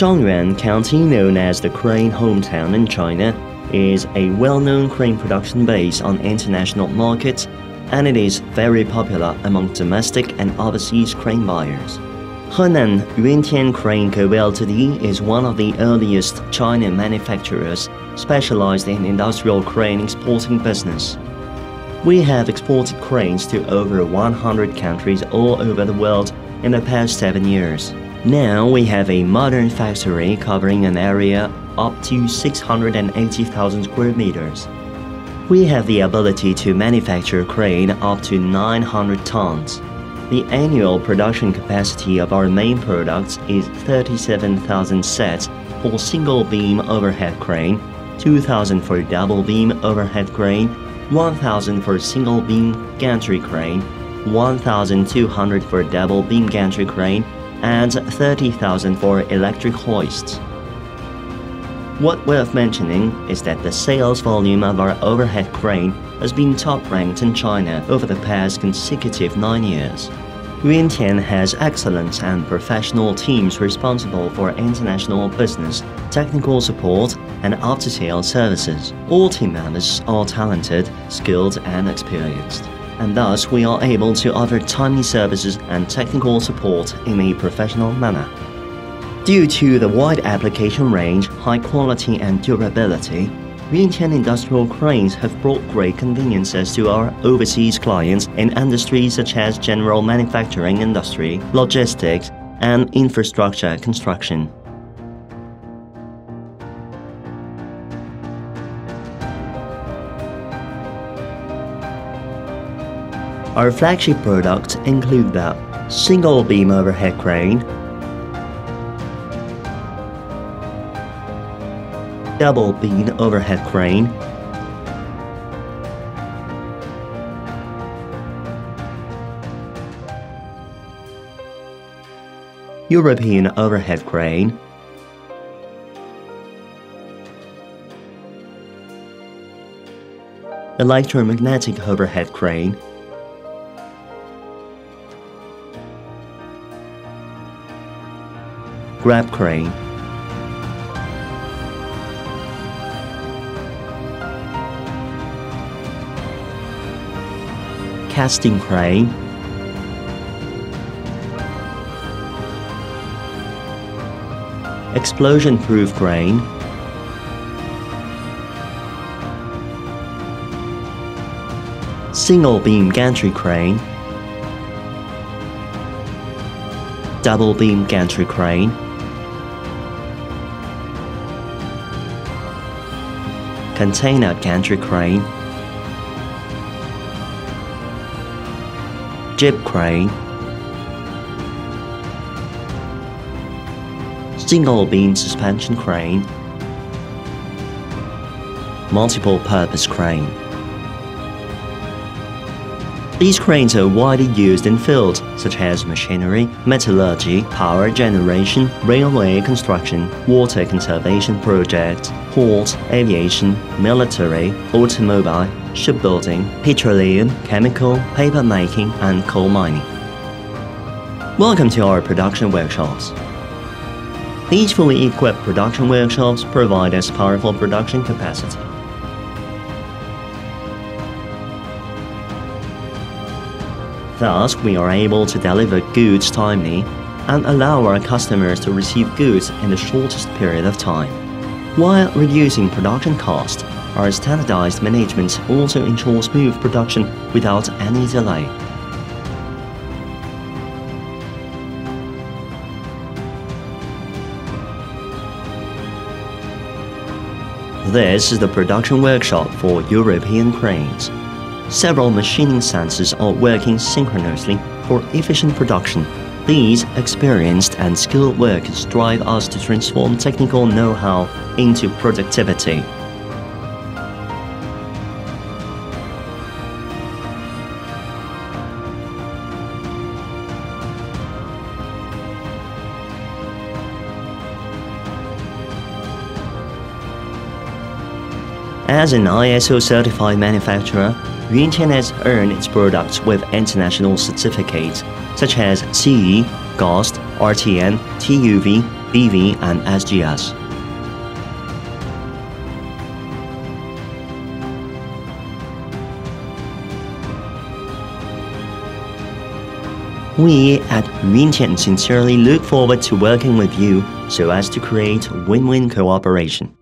Changyuan County, known as the crane hometown in China, is a well-known crane production base on international markets, and it is very popular among domestic and overseas crane buyers. Henan Yuntian Crane Co. Ltd. is one of the earliest China manufacturers specialized in industrial crane exporting business. We have exported cranes to over 100 countries all over the world in the past seven years. Now we have a modern factory covering an area up to 680,000 square meters. We have the ability to manufacture crane up to 900 tons. The annual production capacity of our main products is 37,000 sets for single beam overhead crane, 2,000 for double beam overhead crane, 1,000 for single beam gantry crane, 1,200 for double beam gantry crane, and 30,000 for electric hoists. What worth mentioning is that the sales volume of our overhead crane has been top ranked in China over the past consecutive nine years. Yuntian has excellent and professional teams responsible for international business, technical support, and after-sales services. All team members are talented, skilled, and experienced and thus we are able to offer timely services and technical support in a professional manner. Due to the wide application range, high quality and durability, Yuntian industrial cranes have brought great conveniences to our overseas clients in industries such as general manufacturing industry, logistics, and infrastructure construction. Our flagship products include the single beam overhead crane, double beam overhead crane, European overhead crane, electromagnetic overhead crane, grab crane, casting crane, explosion-proof crane, single beam gantry crane, double beam gantry crane, container gantry crane, jib crane, single beam suspension crane, multiple purpose crane. These cranes are widely used in fields such as machinery, metallurgy, power generation, railway construction, water conservation projects, ports, aviation, military, automobile, shipbuilding, petroleum, chemical, paper making, and coal mining. Welcome to our production workshops. These fully equipped production workshops provide us powerful production capacity. Thus, we are able to deliver goods timely and allow our customers to receive goods in the shortest period of time. While reducing production cost, our standardized management also ensures smooth production without any delay. This is the production workshop for European cranes. Several machining centers are working synchronously for efficient production. These experienced and skilled workers drive us to transform technical know-how into productivity. As an ISO certified manufacturer, Yuntian has earned its products with international certificates such as CE, GOST, RTN, TUV, BV, and SGS. We at Yuntian sincerely look forward to working with you so as to create win-win cooperation.